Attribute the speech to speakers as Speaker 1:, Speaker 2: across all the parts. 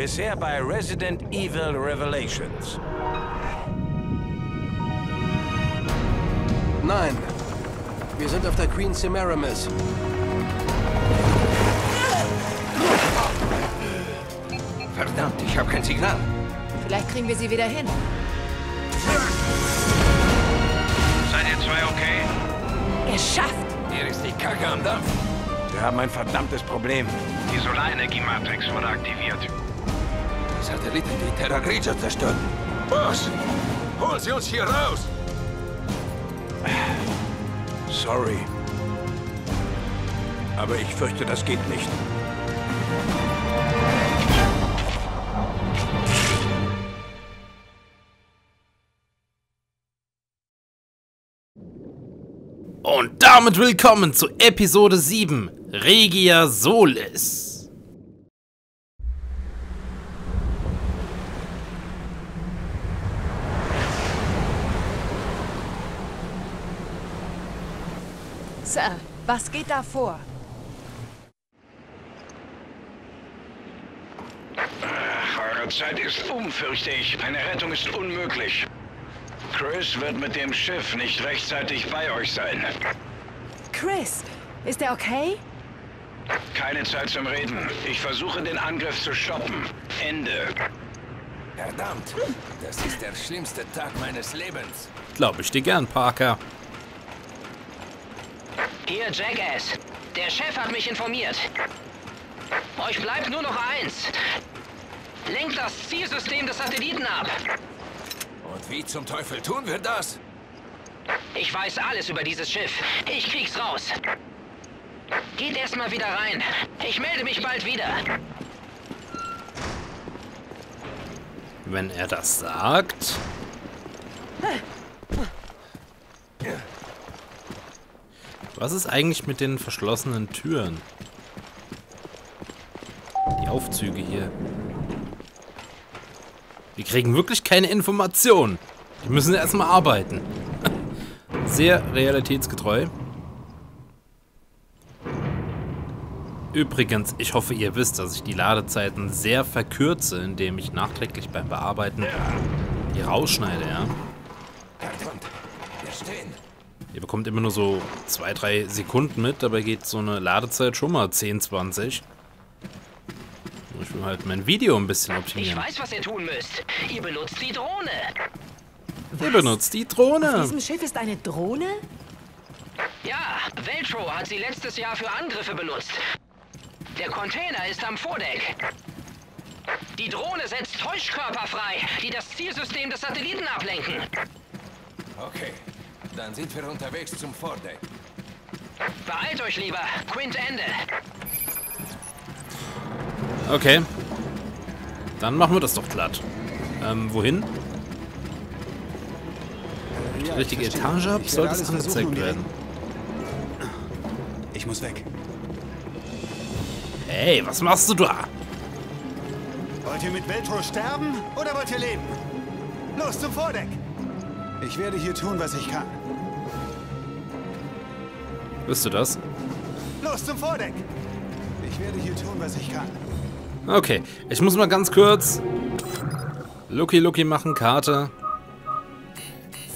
Speaker 1: Bisher bei Resident Evil Revelations.
Speaker 2: Nein. Wir sind auf der Queen Semiramis.
Speaker 3: Verdammt, ich habe kein Signal.
Speaker 4: Vielleicht kriegen wir sie wieder hin.
Speaker 5: Seid ihr zwei okay?
Speaker 4: Geschafft!
Speaker 3: Hier ist die Kacke am Dampf.
Speaker 1: Wir haben ein verdammtes Problem.
Speaker 5: Die Solarenergie-Matrix wurde aktiviert.
Speaker 3: Die Satelliten, die Terra Grigia zerstören. Boss, hol sie uns hier raus.
Speaker 1: Sorry. Aber ich fürchte, das geht nicht.
Speaker 6: Damit willkommen zu Episode 7, Regia Solis.
Speaker 4: Sir, was geht da vor?
Speaker 5: Eure Zeit ist um, fürchte ich. Eine Rettung ist unmöglich. Chris wird mit dem Schiff nicht rechtzeitig bei euch sein.
Speaker 4: Chris, ist er okay?
Speaker 5: Keine Zeit zum Reden. Ich versuche den Angriff zu stoppen. Ende.
Speaker 3: Verdammt, das ist der schlimmste Tag meines Lebens.
Speaker 6: Glaube ich dir gern, Parker.
Speaker 7: Hier, Jackass. Der Chef hat mich informiert. Euch bleibt nur noch eins. Lenkt das Zielsystem des Satelliten ab.
Speaker 3: Und wie zum Teufel tun wir das?
Speaker 7: Ich weiß alles über dieses Schiff. Ich krieg's raus. Geht erstmal wieder rein. Ich melde mich bald wieder.
Speaker 6: Wenn er das sagt. Was ist eigentlich mit den verschlossenen Türen? Die Aufzüge hier. Wir kriegen wirklich keine Informationen. Die müssen erstmal arbeiten. Sehr realitätsgetreu. Übrigens, ich hoffe, ihr wisst, dass ich die Ladezeiten sehr verkürze, indem ich nachträglich beim Bearbeiten die rausschneide, ja. Ihr bekommt immer nur so 2-3 Sekunden mit, dabei geht so eine Ladezeit schon mal 10, 20. Ich will halt mein Video ein bisschen
Speaker 7: Ich
Speaker 6: optimieren.
Speaker 7: weiß, was ihr tun müsst. Ihr benutzt die Drohne.
Speaker 6: Ihr benutzt die
Speaker 4: Auf
Speaker 6: Drohne.
Speaker 4: diesem Schiff ist eine Drohne?
Speaker 7: Ja, Veltro hat sie letztes Jahr für Angriffe benutzt. Der Container ist am Vordeck. Die Drohne setzt Täuschkörper frei, die das Zielsystem des Satelliten ablenken.
Speaker 3: Okay, dann sind wir unterwegs zum Vordeck.
Speaker 7: Beeilt euch lieber. Quint Ende.
Speaker 6: Okay. Dann machen wir das doch glatt. Ähm, wohin? Die richtige Etage ab, sollte es angezeigt werden.
Speaker 8: Ich muss weg.
Speaker 6: Hey, was machst du da?
Speaker 8: Wollt ihr mit Veltro sterben oder wollt ihr leben? Los zum Vordeck! Ich werde hier tun, was ich kann.
Speaker 6: Bist du das?
Speaker 8: Los zum Vordeck! Ich werde hier tun, was ich kann.
Speaker 6: Okay, ich muss mal ganz kurz Lucky Lucky machen, Karte.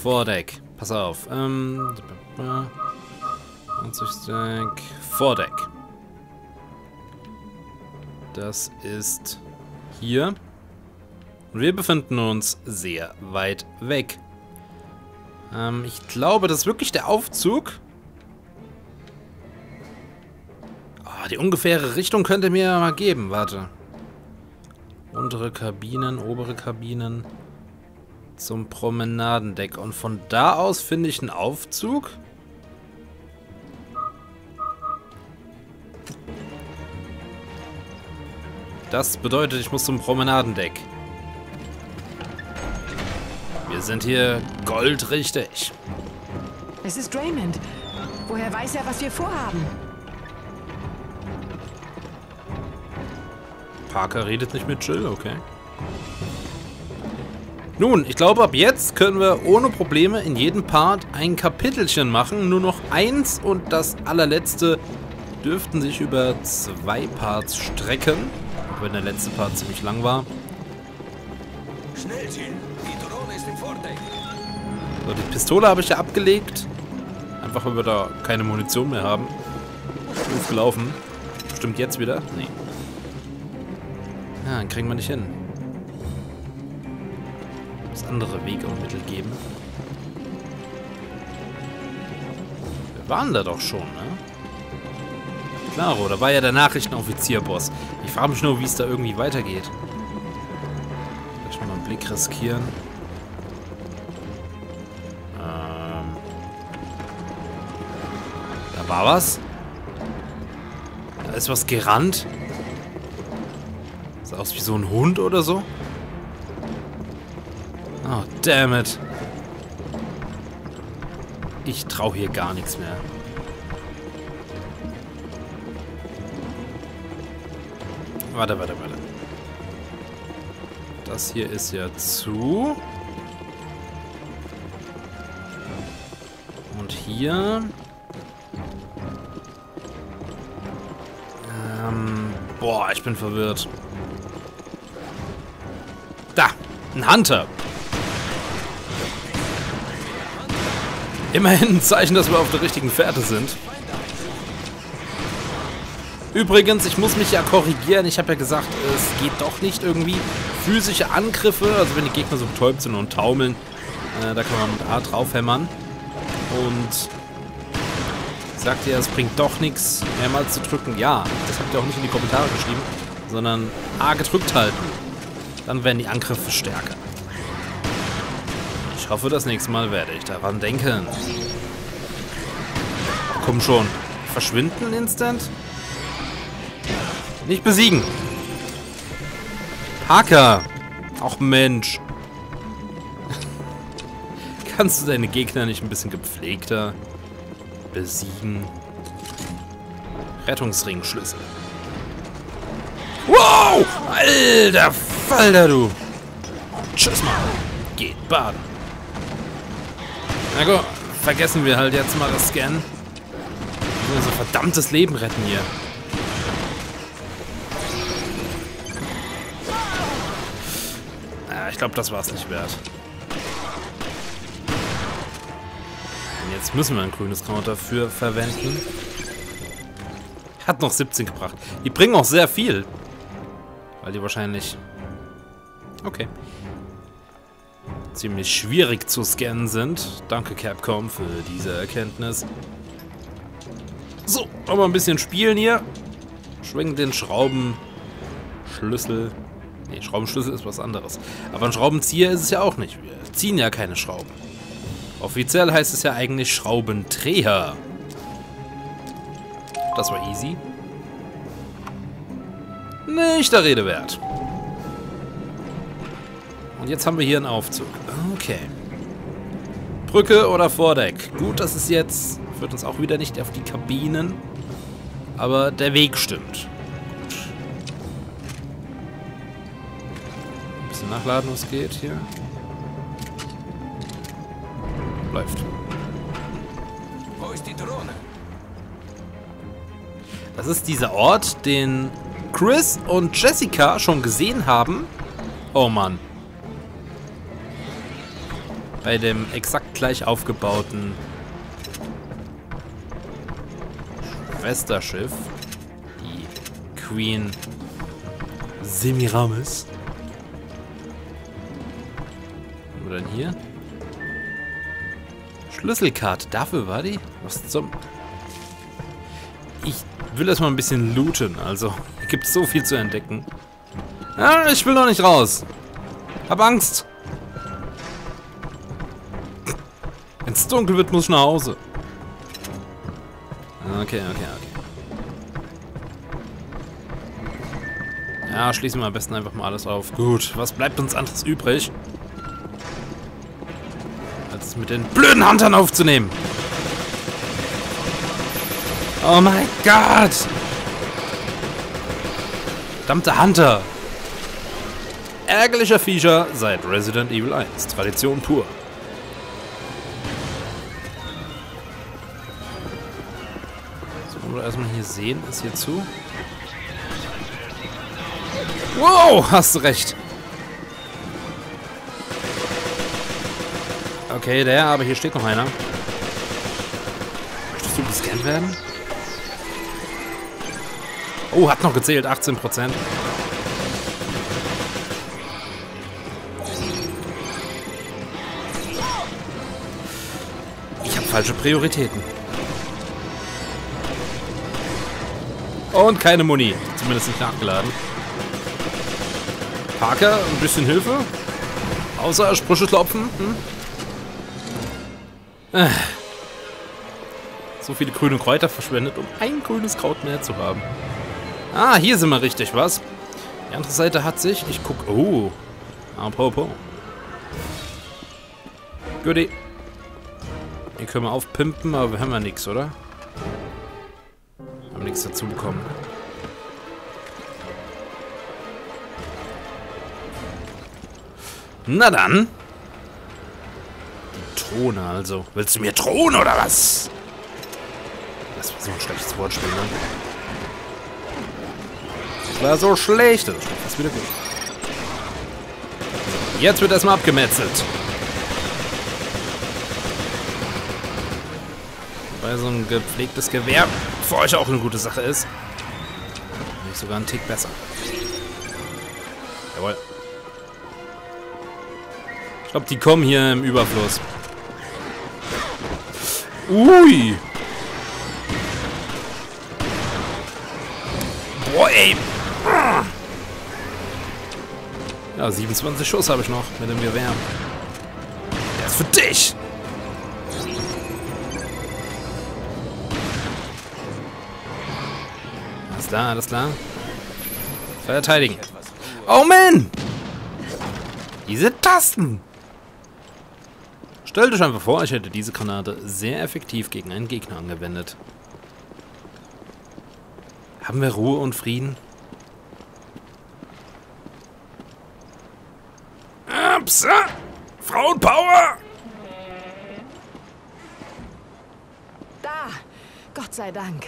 Speaker 6: Vordeck. Pass auf. Ähm, 20 Stack. Vordeck. Das ist hier. Wir befinden uns sehr weit weg. Ähm, ich glaube, das ist wirklich der Aufzug. Ah, die ungefähre Richtung könnt ihr mir mal geben. Warte. Untere Kabinen, obere Kabinen zum Promenadendeck. Und von da aus finde ich einen Aufzug. Das bedeutet, ich muss zum Promenadendeck. Wir sind hier goldrichtig.
Speaker 4: Es ist Draymond. Woher weiß er, was wir vorhaben?
Speaker 6: Parker redet nicht mit Jill, okay. Nun, ich glaube, ab jetzt können wir ohne Probleme in jedem Part ein Kapitelchen machen. Nur noch eins und das allerletzte dürften sich über zwei Parts strecken. wenn der letzte Part ziemlich lang war.
Speaker 3: Schnell, Jill. Die Drohne ist im Vordeck.
Speaker 6: So, die Pistole habe ich ja abgelegt. Einfach, weil wir da keine Munition mehr haben. Doof gelaufen. Stimmt jetzt wieder? Nee. Ja, dann kriegen wir nicht hin. Andere Wege und Mittel geben. Wir waren da doch schon, ne? Klaro, da war ja der Nachrichtenoffizier-Boss. Ich frage mich nur, wie es da irgendwie weitergeht. Vielleicht mal einen Blick riskieren. Ähm. Da war was. Da ist was gerannt. Sah aus wie so ein Hund oder so. Oh, damn it. Ich trau hier gar nichts mehr. Warte, warte, warte. Das hier ist ja zu. Und hier... Ähm, boah, ich bin verwirrt. Da, ein Hunter. Immerhin ein Zeichen, dass wir auf der richtigen Fährte sind. Übrigens, ich muss mich ja korrigieren. Ich habe ja gesagt, es geht doch nicht irgendwie. Physische Angriffe, also wenn die Gegner so betäubt sind und taumeln, äh, da kann man mit A draufhämmern. Und sagt ihr, es bringt doch nichts, mehrmals zu drücken. Ja, das habt ihr auch nicht in die Kommentare geschrieben, sondern A gedrückt halten. Dann werden die Angriffe stärker. Ich hoffe, das nächste Mal werde ich daran denken. Komm schon. Verschwinden instant? Nicht besiegen. Hacker. Auch Mensch. Kannst du deine Gegner nicht ein bisschen gepflegter besiegen? Rettungsringschlüssel. Wow! Alter Falter, du. Tschüss mal. Geht baden. Na gut, vergessen wir halt jetzt mal das Scannen. Wir unser verdammtes Leben retten hier. Ja, ich glaube, das war es nicht wert. Und jetzt müssen wir ein grünes Kraut dafür verwenden. Hat noch 17 gebracht. Die bringen auch sehr viel. Weil die wahrscheinlich... Okay. Ziemlich schwierig zu scannen sind. Danke Capcom für diese Erkenntnis. So, nochmal ein bisschen spielen hier. Schwingen den Schraubenschlüssel. Ne, Schraubenschlüssel ist was anderes. Aber ein Schraubenzieher ist es ja auch nicht. Wir ziehen ja keine Schrauben. Offiziell heißt es ja eigentlich Schraubendreher. Das war easy. Nicht der Rede wert. Und jetzt haben wir hier einen Aufzug. Okay. Brücke oder Vordeck. Gut, das ist jetzt... Führt uns auch wieder nicht auf die Kabinen. Aber der Weg stimmt. Gut. Ein bisschen nachladen, was geht hier. Läuft.
Speaker 3: Wo ist die Drohne?
Speaker 6: Das ist dieser Ort, den Chris und Jessica schon gesehen haben. Oh Mann. Bei dem exakt gleich aufgebauten Schwesterschiff. Die Queen Semiramis. Wir denn hier? Schlüsselkarte. Dafür war die? Was zum... Ich will erstmal ein bisschen looten. Also, hier gibt es so viel zu entdecken. Ah, ich will noch nicht raus. Hab Angst. Dunkel wird, muss ich nach Hause. Okay, okay, okay. Ja, schließen wir am besten einfach mal alles auf. Gut, was bleibt uns anderes übrig? Als es mit den blöden Huntern aufzunehmen. Oh mein Gott! Verdammte Hunter! Ärgerlicher Viecher seit Resident Evil 1. Tradition pur. Erstmal hier sehen. Ist hier zu? Wow, hast du recht. Okay, der, aber hier steht noch einer. Möchtest du gescannt werden? Oh, hat noch gezählt, 18%. Ich habe falsche Prioritäten. Und keine Muni. Zumindest nicht nachgeladen. Parker, ein bisschen Hilfe? Außer Sprüche klopfen? Hm? Äh. So viele grüne Kräuter verschwendet, um ein grünes Kraut mehr zu haben. Ah, hier sind wir richtig, was? Die andere Seite hat sich... Ich guck... Oh. Apropos. Goodie. Hier können wir aufpimpen, aber wir haben ja nichts, oder? Nichts dazu bekommen. Na dann. Drohne also. Willst du mir drohen oder was? Das war so ein schlechtes Wortspiel, ne? Das war so schlecht. Das ist wieder gut. Jetzt wird erstmal abgemetzelt. Weil so ein gepflegtes Gewehr für euch auch eine gute Sache ist. Nicht sogar ein Tick besser. Jawohl. Ich glaube, die kommen hier im Überfluss. Ui. Boah, ey. Ja, 27 Schuss habe ich noch mit dem Gewehr. Der ist für dich. Klar, alles klar. Verteidigen. Oh man! Diese Tasten! Stellt euch einfach vor, ich hätte diese Granate sehr effektiv gegen einen Gegner angewendet. Haben wir Ruhe und Frieden? Ups! Frauenpower!
Speaker 4: Da! Gott sei Dank.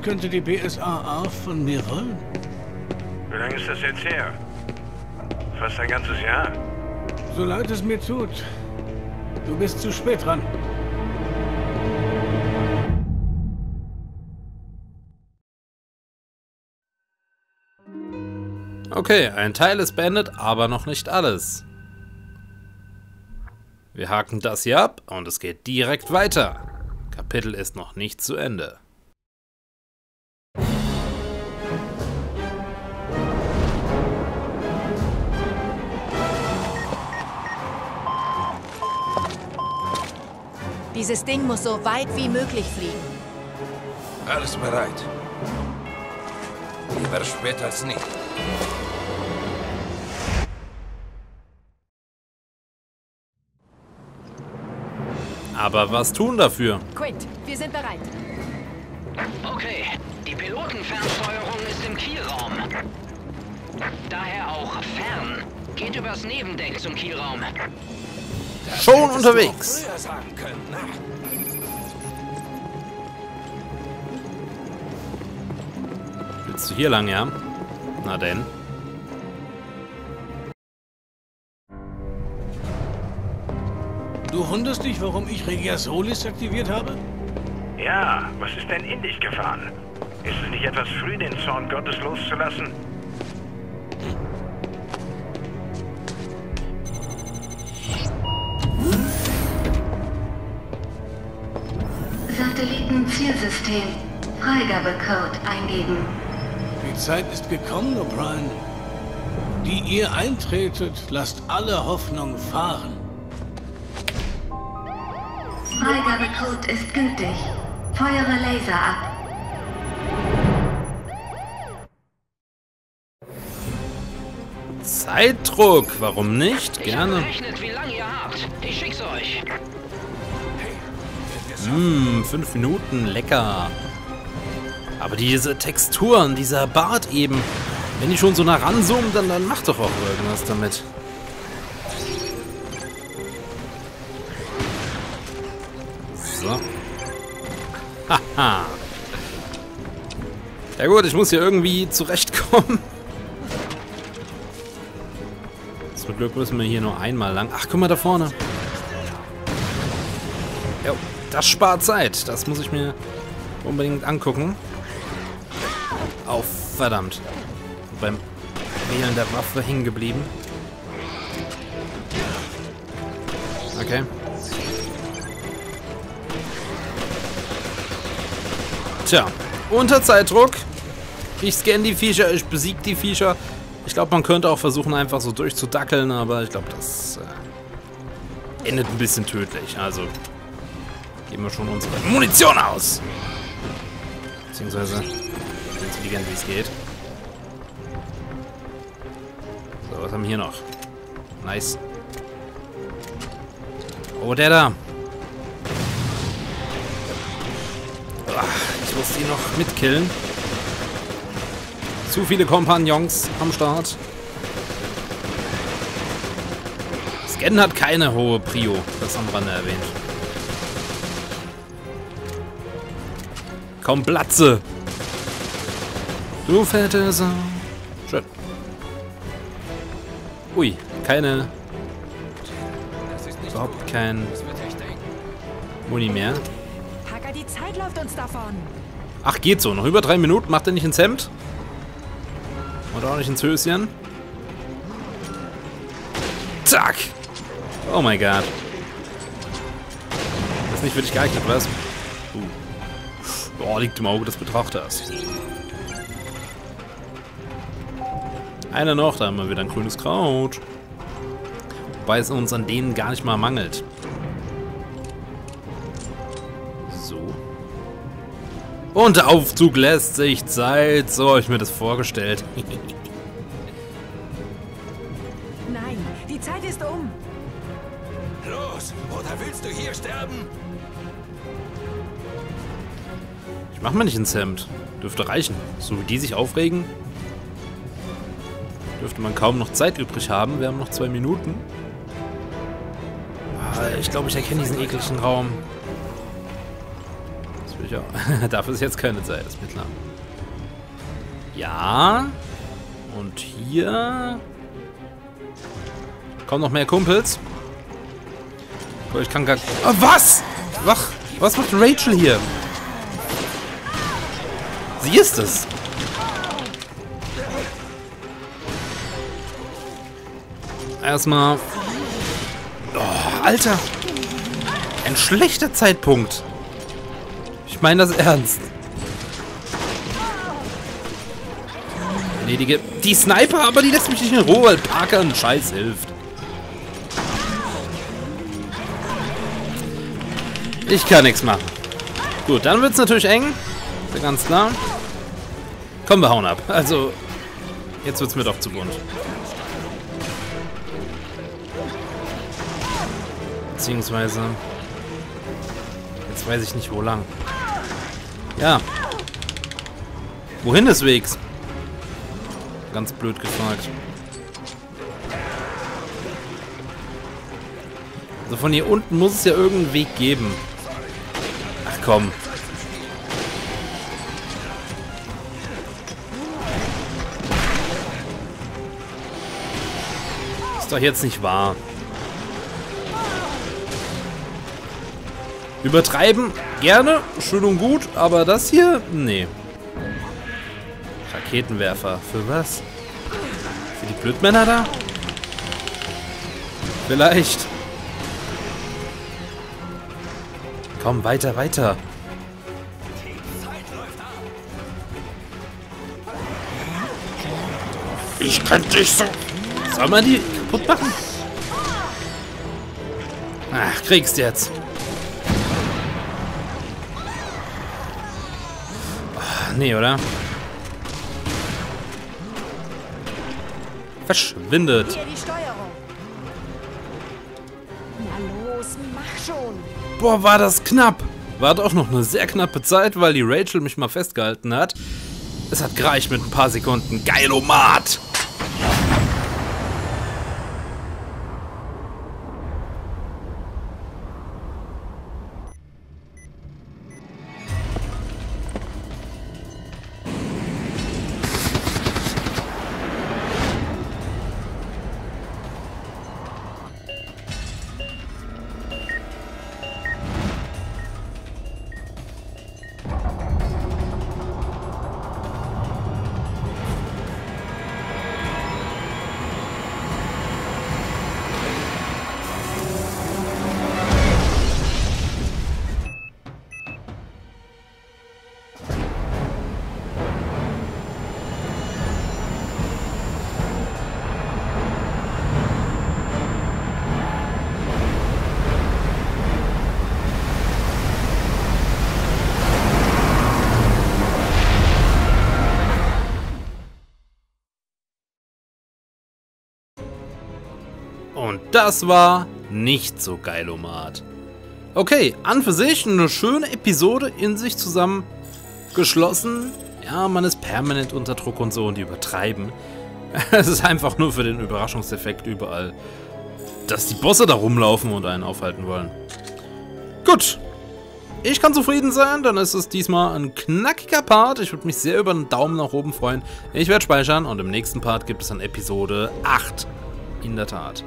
Speaker 9: Was könnte die BSAA von mir wollen?
Speaker 5: Wie lange ist das jetzt her? Fast ein ganzes Jahr.
Speaker 9: So leid es mir tut. Du bist zu spät dran.
Speaker 6: Okay, ein Teil ist beendet, aber noch nicht alles. Wir haken das hier ab und es geht direkt weiter. Kapitel ist noch nicht zu Ende.
Speaker 10: Dieses Ding muss so weit wie möglich fliegen.
Speaker 3: Alles bereit. Lieber spät als nie.
Speaker 6: Aber was tun dafür?
Speaker 4: Quint, wir sind bereit.
Speaker 7: Okay, die Pilotenfernsteuerung ist im Kielraum. Daher auch fern. Geht übers Nebendeck zum Kielraum.
Speaker 6: Schon unterwegs. Willst du hier lang, ja? Na denn.
Speaker 9: Du wunderst dich, warum ich Regia Solis aktiviert habe?
Speaker 5: Ja, was ist denn in dich gefahren? Ist es nicht etwas früh, den Zorn Gottes loszulassen?
Speaker 11: Satellitenzielsystem. Freigabecode eingeben.
Speaker 9: Die Zeit ist gekommen, O'Brien. Die ihr eintretet, lasst alle Hoffnung fahren.
Speaker 11: Freigabecode ist gültig. Feuere Laser ab.
Speaker 6: Zeitdruck, warum nicht?
Speaker 7: Ich habe
Speaker 6: Gerne.
Speaker 7: berechnet, wie lange ihr habt. Ich schick's euch.
Speaker 6: Hm, fünf Minuten, lecker. Aber diese Texturen, dieser Bart eben. Wenn die schon so nah ranzoomen, dann, dann mach doch auch irgendwas damit. So. Haha. Ja gut, ich muss hier irgendwie zurechtkommen. Zum Glück müssen wir hier nur einmal lang. Ach, guck mal da vorne. Das spart Zeit. Das muss ich mir unbedingt angucken. Auf, verdammt. Beim Wählen der Waffe hängen geblieben. Okay. Tja, unter Zeitdruck. Ich scanne die Viecher, ich besiege die Viecher. Ich glaube, man könnte auch versuchen, einfach so durchzudackeln, aber ich glaube, das äh, endet ein bisschen tödlich. Also geben wir schon unsere Munition aus. Beziehungsweise so intelligent wie es geht. So, was haben wir hier noch? Nice. Oh, der da. Ich muss die noch mitkillen. Zu viele Kompagnons am Start. Scan hat keine hohe Prio, das am Rande erwähnt. Komm, Platze! Du fette Sau. Schön. Ui, keine... Überhaupt kein... Muni mehr.
Speaker 4: Hacker, die Zeit läuft uns davon.
Speaker 6: Ach, geht so. Noch über drei Minuten. Macht er nicht ins Hemd? Und auch nicht ins Höschen? Zack! Oh mein Gott. Das ist nicht für dich geeignet, was? Boah, liegt im Auge des Betrachters. Einer noch, da haben wir wieder ein grünes Kraut. Wobei es uns an denen gar nicht mal mangelt. So. Und der Aufzug lässt sich Zeit. So habe ich mir das vorgestellt. mach mal nicht ins Hemd. Dürfte reichen. So wie die sich aufregen, dürfte man kaum noch Zeit übrig haben. Wir haben noch zwei Minuten. Ah, Ich glaube, ich erkenne diesen ekligen Raum. Das will ich auch. Dafür ist jetzt keine Zeit, ist mir klar. Ja. Und hier... Kommen noch mehr Kumpels. Boah, ich kann gar... Ah, was? Wach. Was macht Rachel hier? Sie ist es. Erstmal... Oh, Alter. Ein schlechter Zeitpunkt. Ich meine das ernst. Erledige die Sniper, aber die lässt mich nicht in Ruhe, weil Parker einen Scheiß hilft. Ich kann nichts machen. Gut, dann wird es natürlich eng. Ist ja ganz klar. Komm, wir hauen ab. Also, jetzt wird es mir doch zu bunt. Beziehungsweise... Jetzt weiß ich nicht, wo lang. Ja. Wohin des Wegs? Ganz blöd gefragt. Also von hier unten muss es ja irgendeinen Weg geben. Ach komm. Doch jetzt nicht wahr. Übertreiben gerne, schön und gut, aber das hier, nee. Raketenwerfer, für was? Für die Blödmänner da? Vielleicht. Komm, weiter, weiter. Ich könnte dich so... Soll man die kaputt machen? Ach, kriegst jetzt. Ach, nee, oder? Verschwindet. Boah, war das knapp. War doch noch eine sehr knappe Zeit, weil die Rachel mich mal festgehalten hat. Es hat gereicht mit ein paar Sekunden. Geilomat! Und das war nicht so geilomat. Okay, an für sich eine schöne Episode in sich zusammen geschlossen. Ja, man ist permanent unter Druck und so und die übertreiben. Es ist einfach nur für den Überraschungseffekt überall, dass die Bosse da rumlaufen und einen aufhalten wollen. Gut. Ich kann zufrieden sein, dann ist es diesmal ein knackiger Part. Ich würde mich sehr über einen Daumen nach oben freuen. Ich werde speichern und im nächsten Part gibt es dann Episode 8. In der Tat.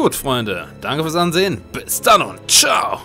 Speaker 6: Gut, Freunde. Danke fürs Ansehen. Bis dann und ciao.